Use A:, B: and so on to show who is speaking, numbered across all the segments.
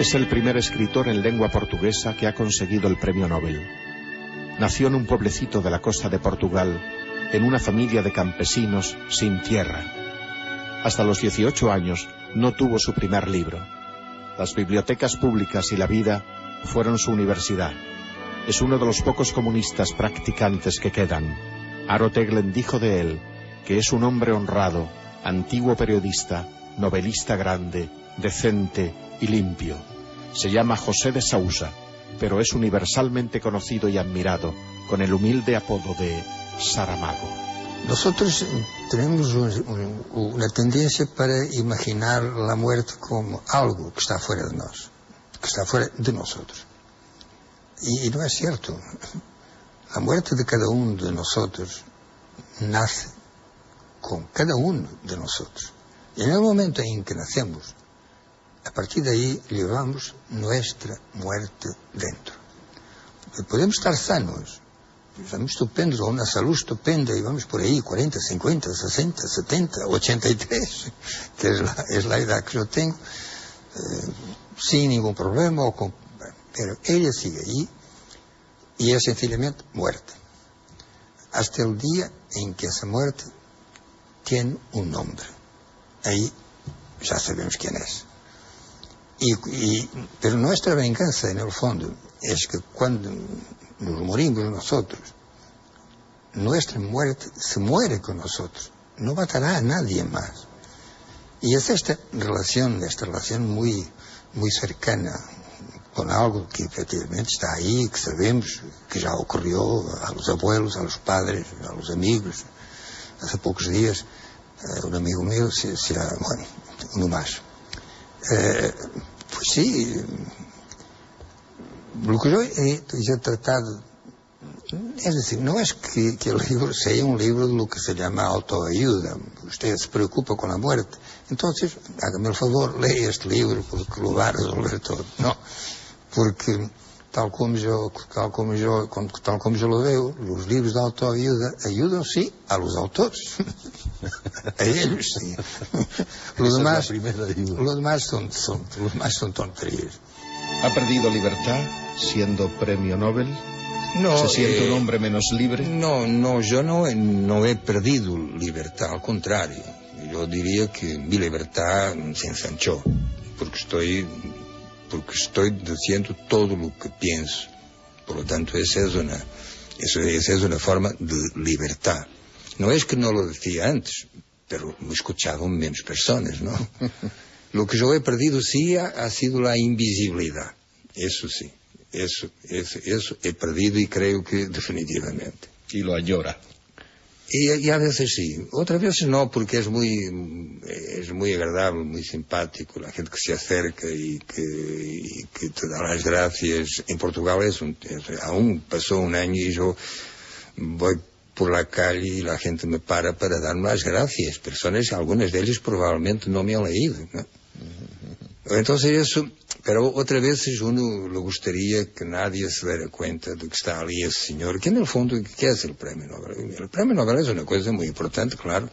A: Es el primer escritor en lengua portuguesa que ha conseguido el premio Nobel. Nació en un pueblecito de la costa de Portugal, en una familia de campesinos sin tierra. Hasta los 18 años no tuvo su primer libro. Las bibliotecas públicas y la vida fueron su universidad. Es uno de los pocos comunistas practicantes que quedan. Aro Teglen dijo de él que es un hombre honrado, antiguo periodista, novelista grande, decente y limpio. Se llama José de Sousa, pero es universalmente conocido y admirado con el humilde apodo de Saramago.
B: Nosotros tenemos una tendencia para imaginar la muerte como algo que está fuera de nosotros, que está fuera de nosotros. Y, no es cierto. La muerte de cada uno de nosotros nace con cada uno de nosotros. En el momento en que nacemos, a partir de ahí llevamos nuestra muerte dentro. Podemos estar sanos, estamos estupendos, una salud estupenda y vamos por ahí 40, 50, 60, 70, 83, que la, es la edad que yo tengo, eh, ningún problema, o con, pero ella sigue ahí y es sencillamente muerte. Hasta el día en que esa muerte tiene un nombre. Ahí ya sabemos quién es. Y, y, pero nuestra venganza, en el fondo, es que cuando nos morimos nosotros, nuestra muerte se muere con nosotros, no matará a nadie más. Y es esta relación, esta relación muy, muy cercana con algo que efectivamente está ahí, que sabemos que já ocorreu a los abuelos, a los padres, a los amigos. Hace poucos dias, uh, un amigo meu se, se ha, bueno, uno más. Pues sí, lo que yo he, he tratado, es decir, no es que, que, el libro sea un libro de lo que se llama autoayuda, usted se preocupa con la muerte, entonces hágame el favor, lee este libro porque lo va a resolver todo. No, porque tal como yo, tal como yo, tal como yo lo veo, los libros de autoayuda ayudan sí a los autores, a ellos sí. Los demás, los demás son, son, los demás son tonterías.
A: ¿Ha perdido libertad siendo premio Nobel?
B: No,
A: ¿Se siente
B: eh,
A: un hombre menos libre?
B: No, no, yo no, he- no he perdido libertad, al contrario. Yo diría que mi libertad se ensanchó, porque estoy, porque estoy diciendo todo lo que pienso. Por lo tanto, esa es una, eso- esa es una forma de libertad. No es que no lo decía antes, pero me escuchaban menos personas, ¿no? Lo que yo he perdido sí ha, ha sido la invisibilidad. Eso sí. Eso, eso, eso he perdido y creo que definitivamente.
A: Y lo añora.
B: Y, y a veces sí, otras veces no, porque es muy, es muy agradable, muy simpático, la gente que se acerca y que, y que te da las gracias. En Portugal es un, es- aún pasó un año y yo voy por la calle y la gente me para para darme las gracias. Personas, algunas de ellas probablemente no me han leído. Entonces eso, pero otras veces uno le gustaría que nadie se diera cuenta de que está ali ese señor, que en el fondo, ¿qué es el premio Nobel? El premio Nobel es una cosa muy importante, claro,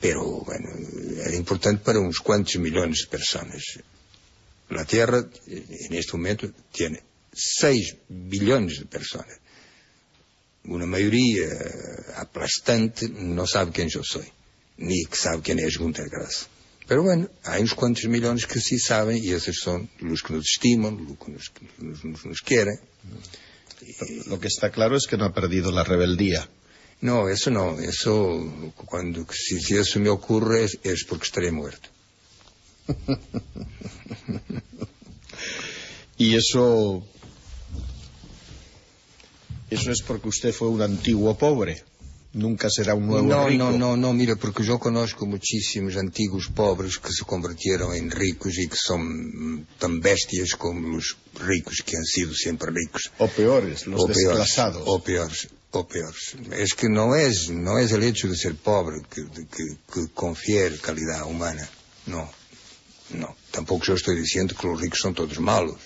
B: pero bueno, es importante para unos cuantos millones de personas. La Tierra en este momento tiene 6 billones de personas. Una mayoría aplastante no sabe quién yo soy, ni que sabe quién es Gunter Grass. Pero bueno, hay unos cuantos millones que sí saben y esos son los que nos estiman, los que nos, nos- nos- nos quieren.
A: Lo que está claro es que no ha perdido la rebeldía.
B: No, eso no, eso cuando si, si eso me ocurre es, es porque estaré muerto.
A: Y eso... Eso es porque usted fue un antiguo pobre. Nunca será un nuevo
B: no,
A: rico.
B: no, no, no, mira, porque yo conozco muchísimos antigos pobres que se convirtieron en ricos y que mm, tan bestias como los ricos que han sido siempre ricos.
A: O peores, los
B: o peores,
A: desclasados.
B: o peores, o peores. Es que no es, no es el hecho de ser pobre que, que, que confiere calidad humana. No, no. Tampoco yo estoy diciendo que los ricos son todos malos.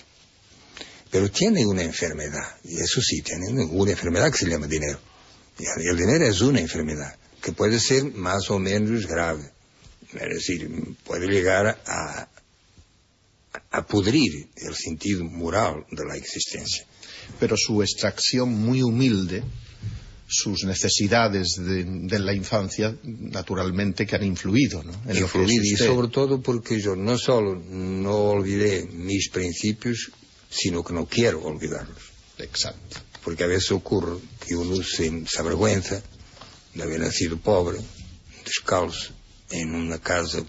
B: Pero tienen una enfermedad, y eso sí, tienen una enfermedad que se llama dinero. El dinero es una enfermedad que puede ser más o menos grave. Es decir, puede llegar a, a pudrir el sentido moral de la existencia.
A: Pero su extracción muy humilde, sus necesidades de, de la infancia, naturalmente que han influido, ¿no? En
B: Influido, y
A: usted.
B: sobre todo porque yo no solo no olvidé mis principios, sino que no quiero olvidarlos.
A: Exacto.
B: Porque a veces ocurre que uno se, se avergüenza de haber nacido pobre, descalzo, en una casa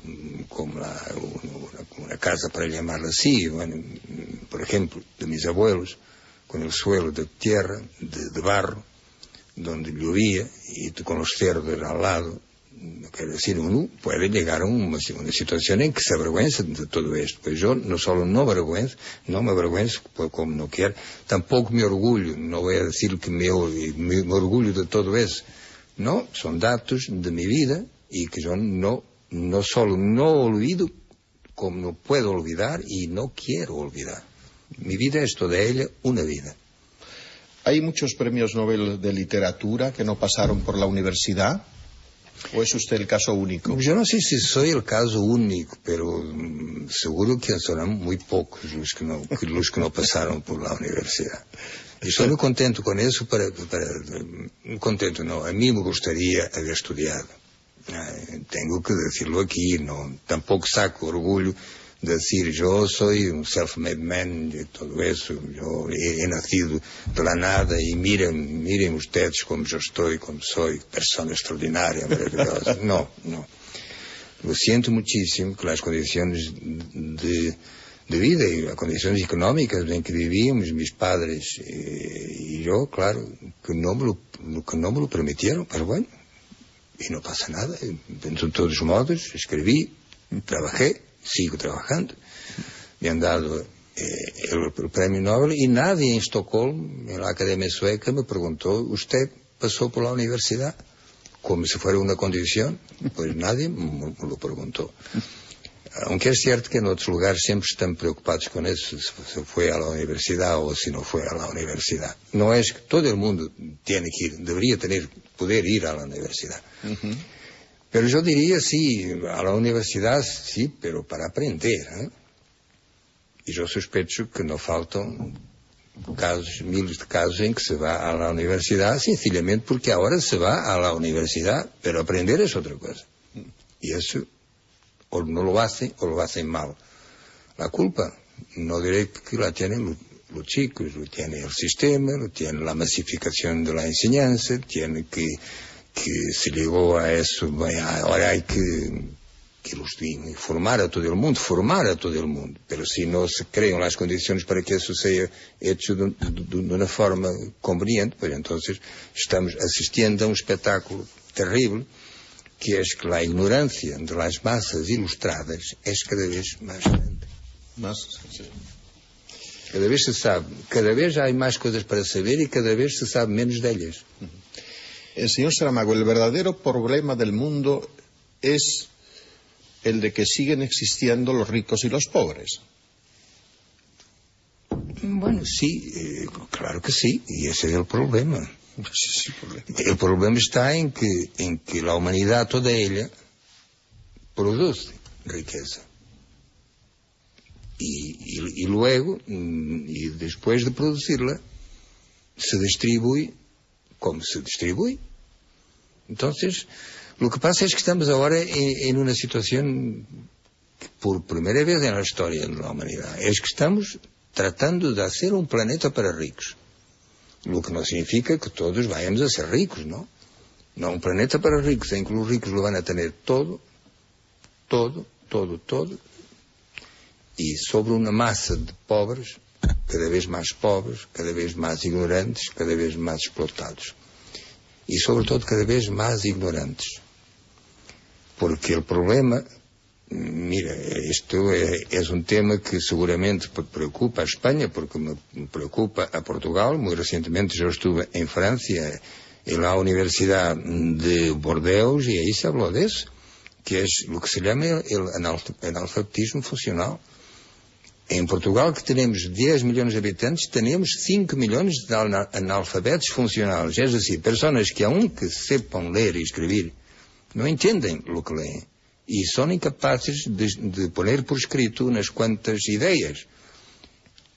B: como la, una, una casa para llamarla así, bueno, por ejemplo, de mis abuelos, con el suelo de tierra, de, de barro, donde llovía y con los cerdos al lado. Quiero decir, uno puede llegar a una, situación en que se avergüenza de todo esto. Pues yo no solo no me avergüenzo, no me avergüenzo pues, como no quiero, tampoco me orgullo, no voy a decir que me orgullo de todo eso. No, son datos de mi vida y que yo no, no solo no olvido, como no puedo olvidar y no quiero olvidar. Mi vida es toda ella una vida.
A: ¿Hay muchos premios Nobel de literatura que no pasaron por la universidad? ¿O es usted el caso único?
B: Yo no sé si soy el caso único, pero mm, seguro que serán muy pocos los que no, los que no pasaron por la universidad. Y estoy muy contento con eso, para, para, mm, contento no, a mí me gustaría haber estudiado. Eh, tengo que decirlo aquí, no, tampoco saco orgullo de decir yo soy un self-made man de todo eso, yo he, he nacido de la nada y miren, miren ustedes como yo estoy, como soy, persona extraordinaria, maravillosa. No, no. Lo siento muchísimo que las condiciones de, de vida y las condiciones económicas en que vivíamos mis padres eh, y yo, claro, que no, me lo, que no me lo permitieron, pero bueno, y no pasa nada. De todos modos, escribí, trabajé, sigo trabajando. Me han dado eh, el, el premio Nobel y nadie en Estocolmo, en la Academia Sueca, me preguntó, ¿usted pasó por la universidad? Como si fuera una condición. Pues nadie me, me lo preguntó. Aunque es cierto que en otros lugares siempre están preocupados con eso, si fue a la universidad o si no fue a la universidad. No es que todo el mundo tiene que ir, debería tener, poder ir a la universidad.
A: Ujú.
B: Pero yo diría sí, a la universidad sí, pero para aprender. ¿eh? Y yo sospecho que no faltan casos, miles de casos en que se va a la universidad sencillamente porque ahora se va a la universidad, pero aprender es otra cosa. Y eso o no lo hacen o lo hacen mal. La culpa, no diré que la tienen lo- los chicos, lo tiene el sistema, lo tiene la masificación de la enseñanza, tiene que, que se llegó a eso, bueno, ahora hay que, que los digan, formar a todo el mundo, formar a todo el mundo, pero si no se crean las condiciones para que eso sea hecho de, de- de una forma conveniente, pues entonces estamos asistiendo a un espectáculo terrible que es que la ignorancia de las masas ilustradas es cada vez más grande.
A: Sí.
B: Cada vez se sabe, cada vez hay más cosas para saber y cada vez se sabe menos de ellas.
A: Eh, señor Saramago, el verdadero problema del mundo es el de que siguen existiendo los ricos y los pobres.
B: Bueno, sí, eh, claro que sí, y ese es el problema.
A: Es el problema.
B: El problema está en que, en que la humanidad toda ella produce riqueza. Y, y- y luego, mm, y después de producirla, se distribuye como se distribuye. Entonces, lo que pasa es que estamos ahora en, en una situación que por primera vez en la historia de la humanidad, es que estamos tratando de hacer un planeta para ricos. Lo que no significa que todos vayamos a ser ricos, ¿no? No, un planeta para ricos en que los ricos van a tener todo, todo, todo, todo, y sobre una masa de pobres, cada vez más pobres, cada vez más ignorantes, cada vez más explotados. Y sobre todo cada vez más ignorantes. Porque el problema, mira, esto es, es un tema que seguramente pre- preocupa a España, porque me preocupa a Portugal. Muy recientemente yo estuve en Francia, en la Universidad de Bordeaux, y ahí se de eso, que es lo que se el analf- analfabetismo funcional. En Portugal, que tenemos 10 milhões de habitantes, tenemos 5 milhões de ana- analfabetos funcionais. Es decir, personas que aunque sepan ler y escribir, no entienden lo que leen. y son incapaces de, de poner por escrito unas cuantas ideas.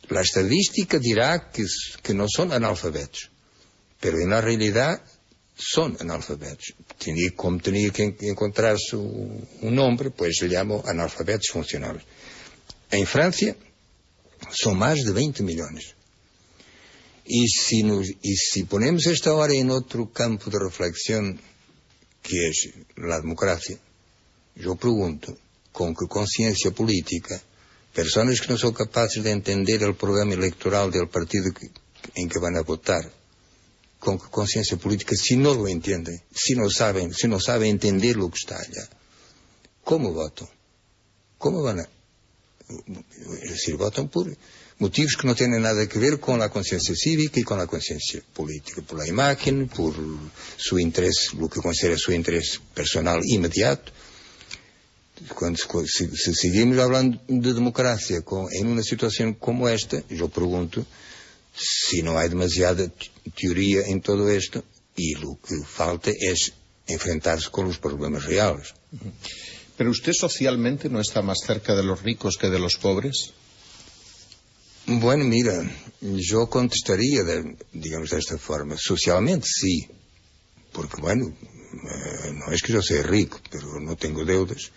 B: La estadística dirá que, que no son analfabetos, pero en la realidad son analfabetos. Tenía, como tenía que encontrarse un nombre, pues se llamo analfabetos funcionales. En Francia son más de 20 millones. Y si, nos, y si ponemos esta hora en otro campo de reflexión, que es la democracia, yo pregunto, con qué conciencia política, personas que no son capaces de entender el programa electoral del partido que, en que a votar, con qué conciencia política, si no lo entienden, si no saben, si no saben entender lo que está allá, ¿cómo votan? ¿Cómo van a...? Es decir, votan por motivos que no tienen nada que ver con la conciencia cívica y con la conciencia política, por la imagen, por su interés, lo que considera su interés personal inmediato. Cuando, si, si seguimos hablando de democracia con, en una situación como esta, yo pregunto si no hay demasiada teoría en todo esto y lo que falta es enfrentarse con los problemas reales.
A: ¿Pero usted socialmente no está más cerca de los ricos que de los pobres?
B: Bueno, mira, yo contestaría, digamos, de esta forma. Socialmente sí, porque bueno, eh, no es que yo sea rico, pero no tengo deudas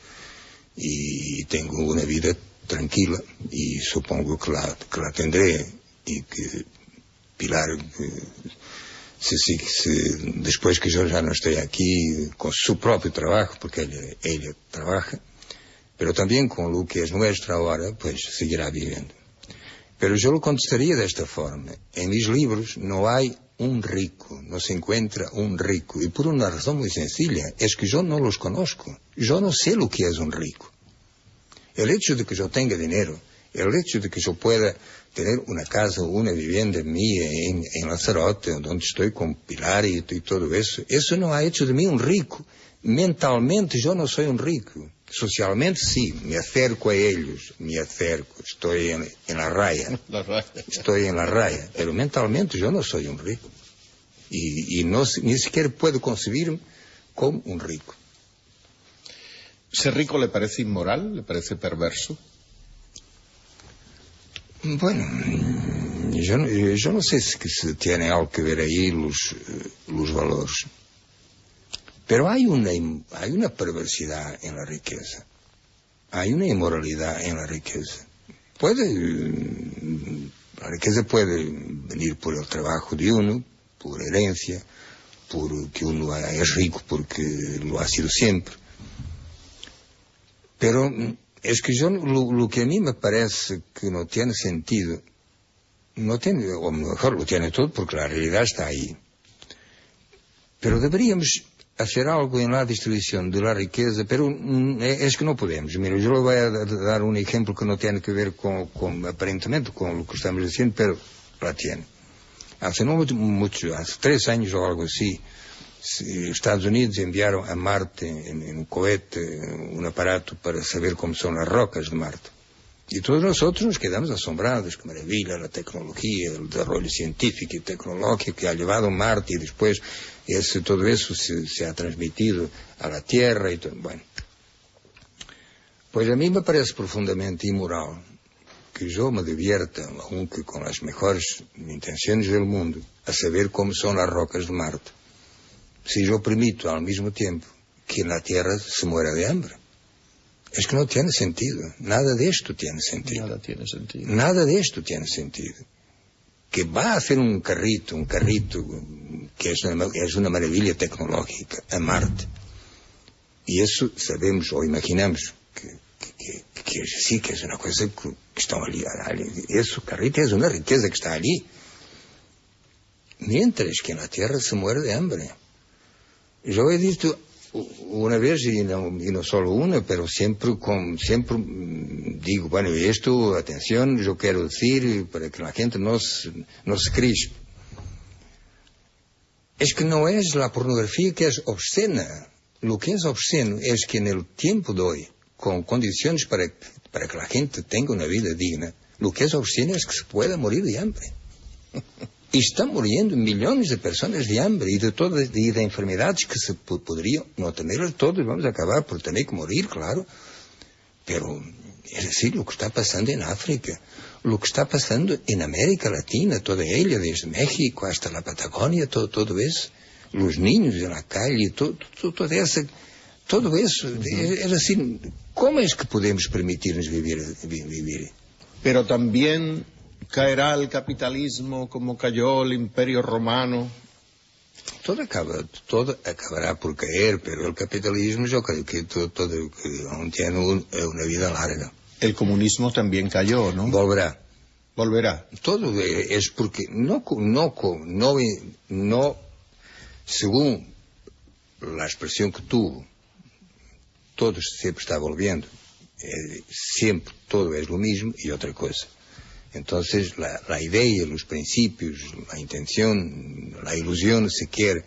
B: y tengo una vida tranquila y supongo que la, que la tendré y que Pilar, se, se, se, después que yo ya no estoy aquí, con su propio trabajo, porque ella, ella trabaja, pero también con lo que es nuestro ahora, pues seguirá viviendo. Pero yo lo contestaría de esta forma. En mis libros no hay un rico, no se encuentra un rico. Y por una razón muy sencilla, es que yo no los conozco. Yo no sé lo que es un rico. El hecho de que yo tenga dinero, el hecho de que yo pueda tener una casa o una vivienda mía en, en Lanzarote, donde estoy con Pilar y, y todo eso, eso no ha hecho de mí un rico. Mentalmente yo no soy un rico. Socialmente sí, me acerco a ellos, me acerco, estoy en, en la, raya,
A: la raya,
B: estoy en la raya, pero mentalmente yo no soy un rico. Y, y no, ni siquiera puedo concebirme como un rico.
A: ¿Ser rico le parece inmoral? ¿Le parece perverso?
B: Bueno, yo, yo no sé si, si tiene algo que ver ahí los, los valores. Pero hay una, hay una perversidad en la riqueza. Hay una inmoralidad en la riqueza. Puede, la riqueza puede venir por el trabajo de uno, por herencia, por que uno es rico porque lo ha sido siempre. Pero es que yo, lo, lo que a mí me parece que no tiene sentido, no tiene, o mejor lo tiene todo porque la realidad está ahí. Pero deberíamos hacer algo en la distribución de la riqueza, pero mm, es que no podemos. Mira, yo le voy a dar un ejemplo que no tiene que ver con, con aparentemente con lo que estamos diciendo, pero la tiene. Hace no mucho, hace tres años o algo así, Estados Unidos enviaron a Marte en un cohete un aparato para saber cómo son las rocas de Marte. Y todos nosotros nos quedamos asombrados, que maravilla la tecnología, el desarrollo científico y tecnológico que ha llevado a Marte y después ese, todo eso se, se, ha transmitido a la Tierra y todo. Bueno, pues a mí me parece profundamente inmoral que yo me divierta, aunque con las mejores intenciones del mundo, a saber cómo son las rocas de Marte. Si yo permito al mismo tiempo que en la Tierra se muera de hambre. Es que no tiene sentido. Nada de esto tiene sentido.
A: Nada tiene sentido.
B: Nada de esto tiene sentido. Que va a hacer un carrito, un carrito que es una, es una maravilla tecnológica a Marte. Y eso sabemos o imaginamos que, que, que, que sí, que es una cosa que, está allí. Eso, carrito es una riqueza que está allí. Mientras que en la Tierra se muere de hambre. Yo he visto una vez y no, y no, solo una, pero siempre con, siempre digo, bueno, esto, atención, yo quiero decir para que la gente no se, no se crispe. Es que no es la pornografía que es obscena. Lo que es obsceno es que en el tiempo de hoy, con condiciones para, para que la gente tenga una vida digna, lo que es obsceno es que se pueda morir de hambre. Estão morrendo milhões de pessoas de hambre e de todas e de enfermidades que se poderiam não ter todos vamos acabar por ter que morrer, claro. Pero es decir, lo que está pasando en África, lo que está pasando en América Latina, toda ella, desde México hasta la Patagonia, todo, todo eso, los niños en la calle, todo, todo, todo, ese, todo -huh. es, es decir, ¿cómo es que podemos permitirnos vivir, vivir?
A: Pero también caerá el capitalismo como cayó el imperio romano.
B: Todo, acaba, todo acabará por caer, pero el capitalismo yo creo que todo, todo que aún tiene un, una vida larga.
A: El comunismo también cayó, ¿no?
B: Volverá.
A: Volverá.
B: Todo es porque no, no, no, no, según la expresión que tuvo, todo siempre está volviendo. Eh, siempre todo es lo mismo y otra cosa. Entonces, la, la, idea, los principios, la intención, la ilusión, si quiere,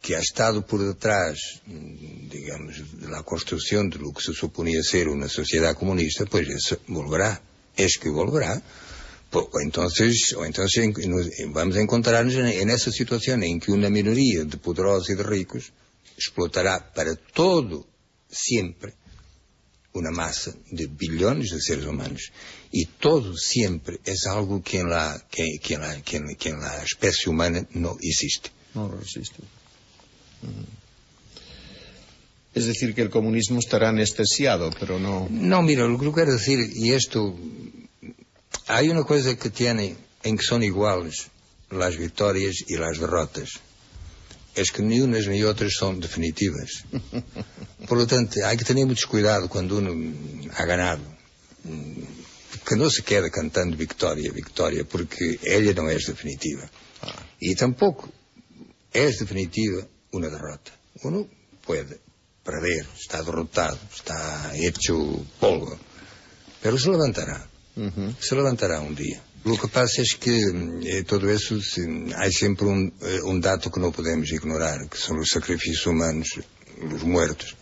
B: que ha estado por detrás, digamos, de la construcción de lo que se suponía ser una sociedad comunista, pues eso volverá. Es que volverá. Pues, entonces, entonces vamos a encontrarnos en, en esa situación en que una minoría de poderosos y de ricos explotará para todo, siempre, una masa de billones de seres humanos. Y todo siempre es algo que en la, que, que en la, que en, que en la especie humana no existe.
A: No existe. Es decir, que el comunismo estará anestesiado, pero no.
B: No, mira, lo que quiero decir, y esto. Hay una cosa que tiene en que son iguales las victorias y las derrotas. Es que ni unas ni otras son definitivas. Por lo tanto, hay que tener mucho cuidado cuando uno ha ganado. Que no se quede cantando victoria, victoria, porque ella no es definitiva. Ah. Y tampoco es definitiva una derrota. Uno puede perder, está derrotado, está hecho polvo, pero se levantará. Uh -huh. Se levantará un día. Lo que pasa es que eh, todo eso, se, hay siempre un, eh, un, dato que no podemos ignorar, que son los sacrificios humanos, los muertos.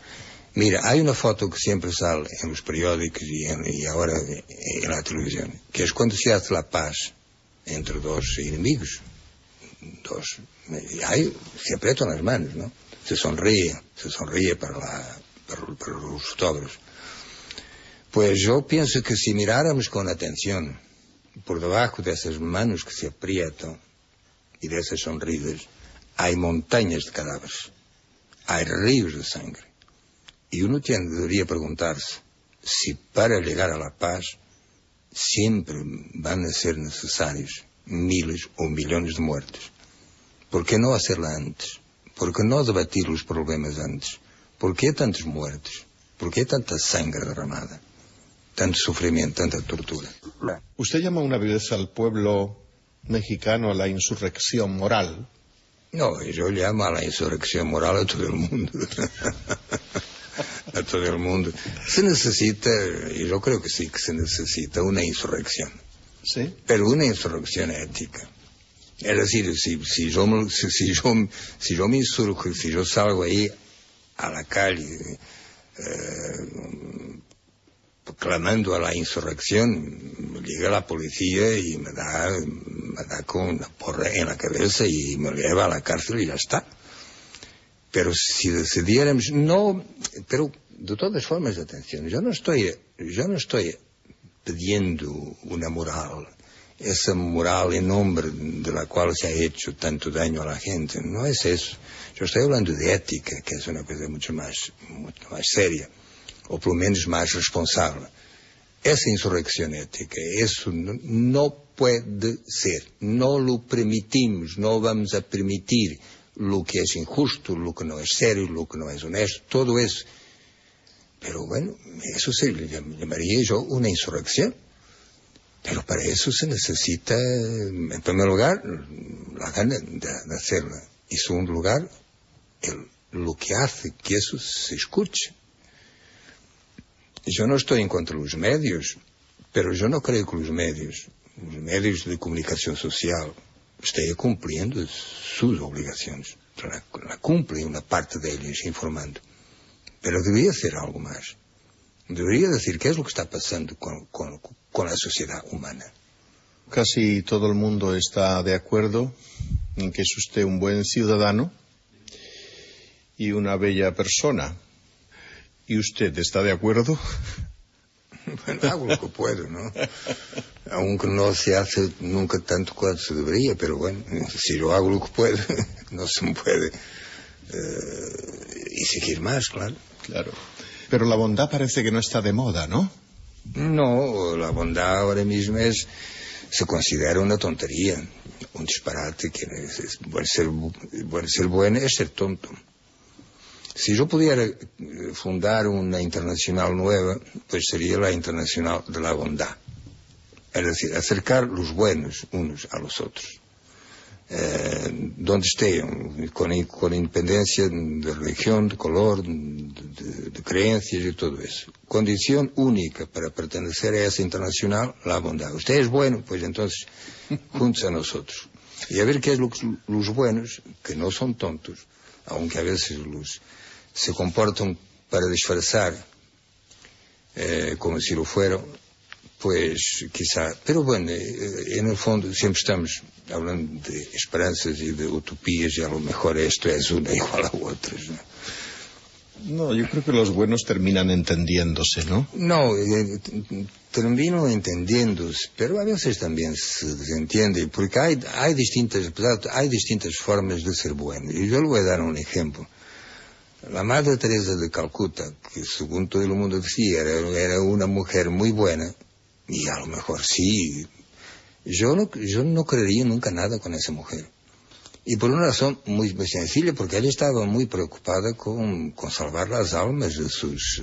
B: Mira, hay una foto que siempre sale en los periódicos y, en, y ahora en la televisión, que es cuando se hace la paz entre dos enemigos, dos, y ahí se aprietan las manos, ¿no? Se sonríe, se sonríe para, la, para, para los fotógrafos. Pues yo pienso que si miráramos con atención por debajo de esas manos que se aprietan y de esas sonrisas, hay montañas de cadáveres, hay ríos de sangre. Y uno tiene, debería preguntarse si para a la paz siempre van a ser necesarios miles o millones de muertes. ¿Por qué no hacerla antes? ¿Por qué no debatir los problemas antes? ¿Por qué tantos muertos? ¿Por qué tanta sangre derramada? Tanto sufrimiento, tanta tortura.
A: ¿Usted llama una vez al pueblo mexicano a la insurrección moral?
B: No, yo llamo a la insurrección moral a todo el mundo. a todo el mundo. Se necesita, y yo creo que sí que se necesita una insurrección.
A: ¿Sí?
B: Pero una insurrección ética. Es decir, si, si, yo, me, si, si, yo, si yo me insurjo, si yo salgo ahí a la calle eh, clamando a la insurrección, llega la policía y me da, me da con una porra en la cabeza y me lleva a la cárcel y ya está. Pero si decidiéramos, no, pero de todas formas, atención, yo no estoy, yo no estoy pidiendo una moral esa moral en nombre de la cual se ha hecho tanto daño a la gente. No es eso. Yo estoy hablando de ética, que es una cosa mucho más, mucho más seria, o por lo menos más responsable. Esa insurrección ética, eso no, no puede ser. No lo permitimos, no vamos a permitir lo que es injusto, lo que no es serio, lo que no es honesto, todo eso. Pero bueno, eso se llamaría yo una insurrección. Pero para eso se necesita, en primer lugar, la gana de, hacerla. Y segundo lugar, el, lo que hace que eso se escuche. Yo no estoy en contra de los medios, pero yo no creo que los medios, los medios de comunicación social, estén cumpliendo sus obligaciones. La, la cumplen una parte de ellas informando. Pero debería hacer algo más. Debería decir qué es lo que está pasando con, con, con la sociedad humana.
A: Casi todo el mundo está de acuerdo en que es usted un buen ciudadano y una bella persona. ¿Y usted está de acuerdo?
B: Bueno, hago lo que puedo, ¿no? Aunque no se hace nunca tanto cuanto se debería, pero bueno, si yo hago lo que puedo, no se me puede. Eh, y seguir más, claro.
A: Claro. Pero la bondad parece que no está de moda, ¿no?
B: No, la bondad ahora mismo es, se considera una tontería, un disparate, que es, es- bueno, ser, bueno, ser bueno es ser tonto. Si yo pudiera eh, fundar una internacional nueva, pues sería la internacional de la bondad. Es decir, acercar los buenos unos a los otros. Eh, donde estén, con, con independencia de religión, de color, de, de- de creencias y todo eso. Condición única para pertenecer a esa internacional, la bondad. Usted es bueno, pues entonces, juntos a nosotros. Y a ver qué es lo que los buenos, que no son tontos, aunque a veces los se comportan para disfrazar eh, como si lo fueran, pues quizá, pero bueno, eh, en el fondo siempre estamos hablando de esperanzas y de utopías y a lo mejor esto es una igual a otras. ¿no?
A: No, yo creo que los buenos terminan entendiéndose, ¿no?
B: No, eh, t- termino entendiéndose, pero a veces también se desentiende, porque hay, hay, distintas, hay distintas formas de ser bueno. Y yo le voy a dar un ejemplo. La Madre Teresa de Calcuta, que según todo el mundo decía, era, era una mujer muy buena, y a lo mejor sí, yo no, yo no creería nunca nada con esa mujer. Y por una razón muy, muy sencilla, porque ella estaba muy preocupada con, con salvar las almas de sus,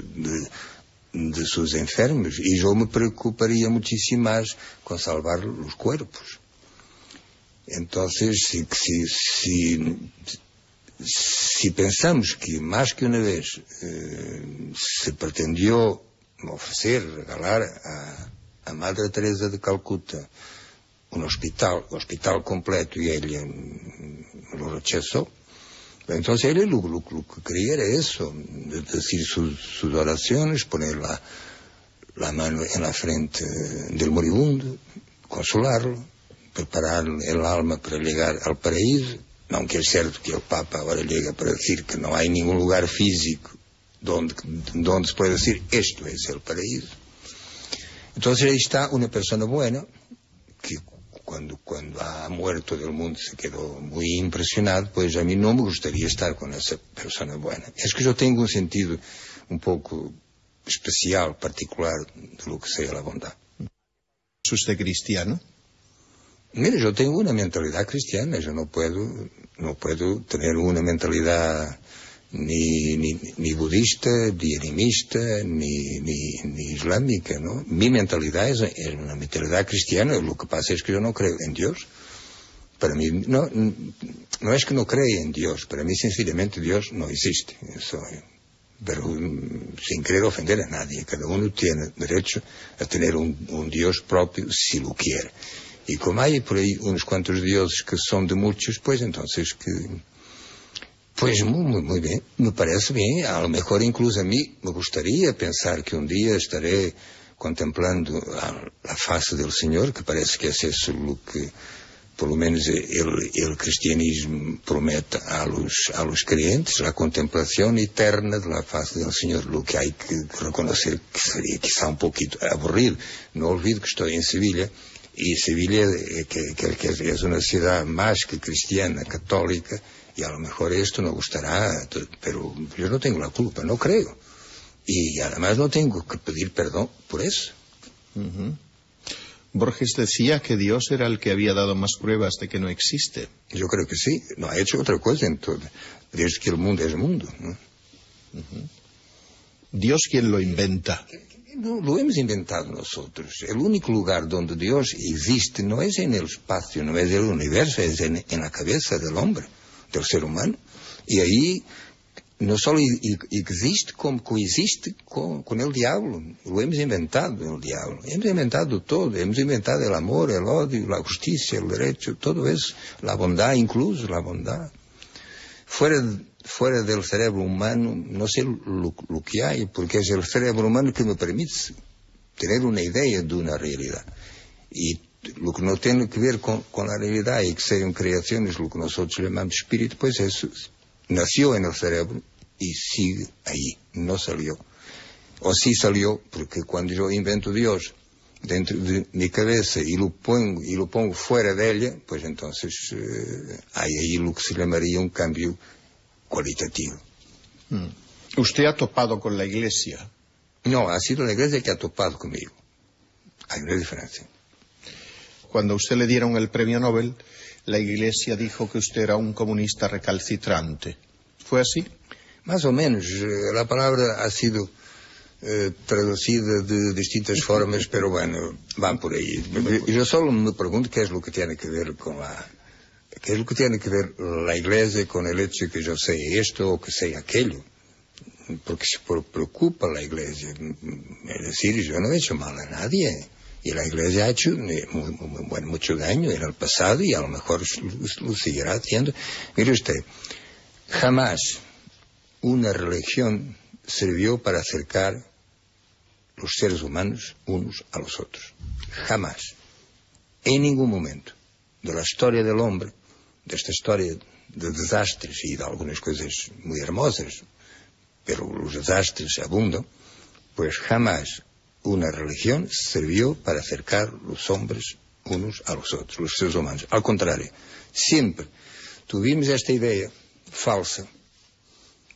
B: de, sus enfermos. Y yo me preocuparía muchísimo más con salvar los cuerpos. Entonces, si, si, si, si pensamos que más que una vez eh, se pretendió ofrecer, regalar a, a Madre Teresa de Calcuta un hospital, hospital completo y ella mm, lo rechazó. Entonces él lo, lo que quería era de- decir oraciones, poner la, la mano en la frente del moribundo, consolarlo, preparar el alma para llegar al paraíso, aunque es cierto que el Papa ahora llega para decir que no hay ningún lugar físico donde, donde se puede decir esto es el paraíso. Entonces ahí está una persona buena que cuando, cuando ha muerto del mundo se quedó muy impresionado, pues a mí no me gustaría estar con esa persona buena. Es que yo tengo un sentido un poco especial, particular de lo que sea la bondad.
A: ¿Es usted cristiano?
B: Mire, yo tengo una mentalidad cristiana, yo no puedo, no puedo tener una mentalidad ni, ni, ni budista, ni animista, ni, ni, ni islámica, ¿no? Mi mentalidad es, es una mentalidad cristiana, lo que pasa es que yo no creo en Dios. Para mí, no, no es que no crea en Dios, para mí sencillamente Dios no existe. Eso, pero mm, sin querer ofender a nadie, cada uno tiene derecho a tener un, un Dios propio si lo quiere. Y como hay por ahí unos cuantos dioses que son de muchos, pues entonces que... Muy, muy bien, me parece bien. A mejor incluso a mí me gustaría pensar que un día estaré contemplando a la faz del Señor, que parece que es eso lo que por lo menos el cristianismo promete a los, a los creyentes, la contemplación eterna la faz del Señor, lo que hay que reconocer que sería quizá un poquito aburrido. No olvido que estoy en Sevilla, y Sevilla que, que, que es una ciudad más que cristiana, católica, y a lo mejor esto no gustará, pero yo no tengo la culpa, no creo. Y además no tengo que pedir perdón por eso.
A: Uh -huh. Borges decía que Dios era el que había dado más pruebas de que no existe.
B: Yo creo que sí, no ha hecho otra cosa entonces. Dios que el mundo es mundo. ¿no?
A: Uh -huh. Dios quien lo inventa.
B: No, lo hemos inventado nosotros. El único lugar donde Dios existe no es en el espacio, no universo, en la cabeza del hombre, del ser humano. Y ahí no solo existe, como coexiste con, con, el diablo. Lo hemos inventado, el diablo. Hemos inventado todo. Hemos inventado el amor, el odio, la justicia, el derecho, todo eso. La bondad, incluso la bondad. Fuera, fuera del cerebro humano, no sé lo, lo que hay, porque es el cerebro humano que me permite tener una idea de una realidad. Y o que não tem que ver com, com a realidade e que sejam criações, o que nós chamamos espírito, pois isso nasceu no cérebro e sigue aí, não saiu. Ou se saiu, porque quando eu invento Deus dentro de minha cabeça e o pongo, e o pongo fora dela, pois então eh, há o que se chamaria um câmbio qualitativo.
A: Hmm. ¿Usted ha topado con la iglesia?
B: No, ha sido la iglesia que ha topado conmigo. Hay una diferencia.
A: Cuando a usted le dieron el premio Nobel, la iglesia dijo que usted era un comunista recalcitrante. ¿Fue así?
B: Más o menos. Eh, la palabra ha sido eh, traducida de distintas formas, pero bueno, van por ahí. Yo solo me pregunto qué es lo que tiene que ver con la... ¿Qué es lo que tiene que ver la iglesia con el hecho de que yo sé esto o que sé aquello? porque se preocupa la iglesia. Es decir, yo no he hecho mal a nadie. Y la iglesia ha hecho muy, mucho daño en el pasado y a lo mejor lo seguirá haciendo. Mire usted, jamás una religión sirvió para acercar los seres humanos unos a los otros. Jamás. En ningún momento de la historia del hombre, de esta historia de desastres y de algunas cosas muy hermosas, pero los desastres abundan, pues jamás una religión sirvió para acercar los hombres unos a los otros, los seres humanos. Al contrario, siempre tuvimos esta idea falsa,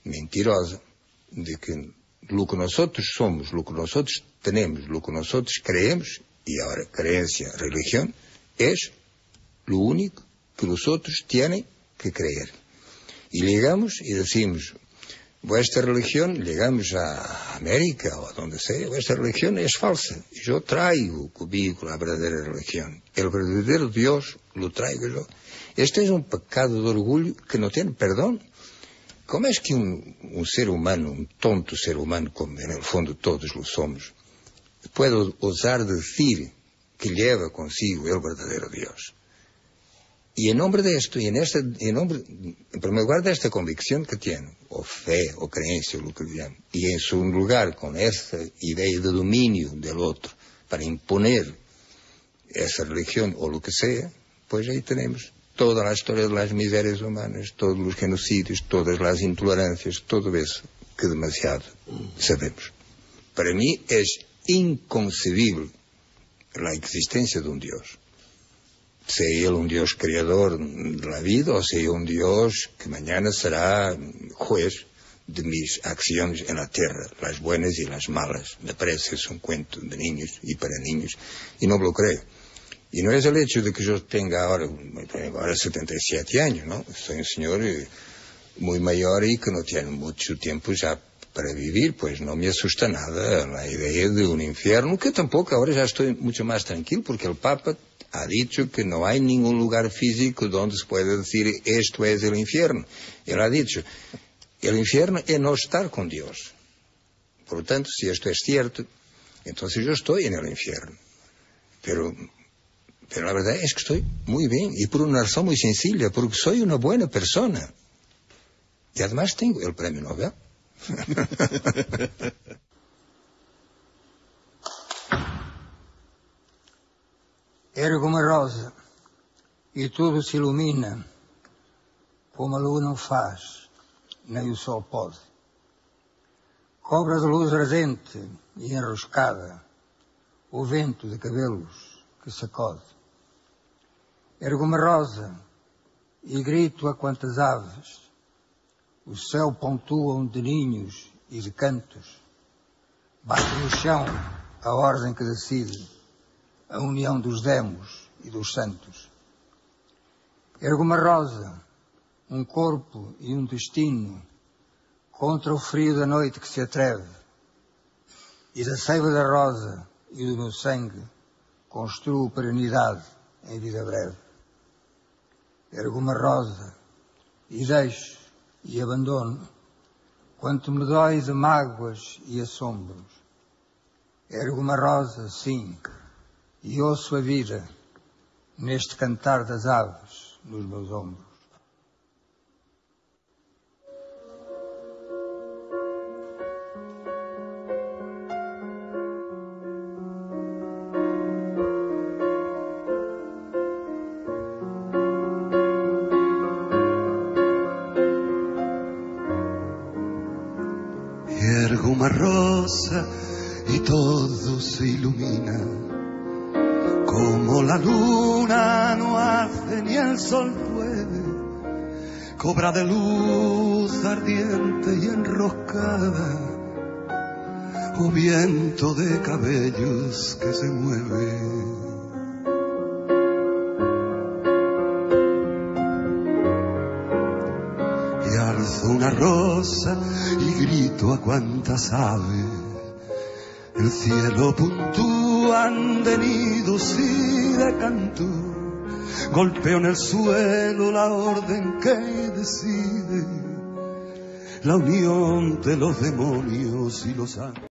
B: mentirosa, de que lo que nosotros somos, lo que nosotros tenemos, lo que nosotros creemos, y ahora creencia, religión, es lo único que los otros tienen que creer. Y llegamos y decimos, vuestra religión, llegamos a América o a donde sea, vuestra religión es falsa. Yo traigo conmigo la verdadera religión. El verdadero Dios lo traigo yo. Este es un pecado de orgullo que no tiene perdón. ¿Cómo es que un ser humano, un tonto ser humano, como en el fondo todos lo somos, puede osar decir que lleva consigo el verdadero Dios? Y en nombre de esto, y en, este, en, nombre, en primer lugar de esta convicción que tiene, o fe, o creencia, o lo que llaman, y en segundo lugar con esa idea de dominio del otro, para imponer esa religión o lo que sea, pues ahí tenemos toda la historia de las miserias humanas, todos los genocidios, todas las intolerancias, todo eso que demasiado sabemos. Para mí es inconcebible la existencia de un Dios sea Él un Dios creador de la vida o sea un Dios que mañana será juez de mis acciones en la tierra, las buenas y las malas. Me parece que es un cuento de niños y para niños y no lo creo. Y no es el hecho de que yo tenga ahora, ahora 77 años, ¿no? Soy un señor eh, muy mayor y que no tiene mucho tiempo ya para vivir, pues no me asusta nada la idea de un infierno, que tampoco ahora ya estoy mucho más tranquilo porque el Papa ha dicho que no hay ningún lugar físico donde se pueda decir esto es el infierno. Él ha dicho, el infierno es no estar con Dios. Por lo tanto, si esto es cierto, entonces yo estoy en el infierno. Pero, pero la verdad es que estoy muy bien y por una razón muy sencilla, porque soy una buena persona. Y además tengo el premio Nobel.
C: Ergo uma rosa e tudo se ilumina, como a lua não faz, nem o sol pode. Cobra de luz ardente e enroscada, o vento de cabelos que sacode. Ergo uma rosa e grito a quantas aves, o céu pontuam de ninhos e de cantos, bate no chão a ordem que decide a união dos demos e dos santos. Ergo uma rosa, um corpo e um destino contra o frio da noite que se atreve, e da seiva da rosa e do meu sangue construo perenidade em vida breve. Ergo uma rosa e deixo e abandono quanto me dói de mágoas e assombros. Ergo uma rosa, sim, e ouço a vida neste cantar das aves nos meus ombros.
D: Rosa y todo se ilumina. Como la luna no hace ni el sol puede, cobra de luz ardiente y enroscada, o viento de cabellos que se mueve. Rosa y grito a cuantas aves. El cielo puntúan de nidos y de canto. Golpeo en el suelo la orden que decide la unión de los demonios y los ángeles.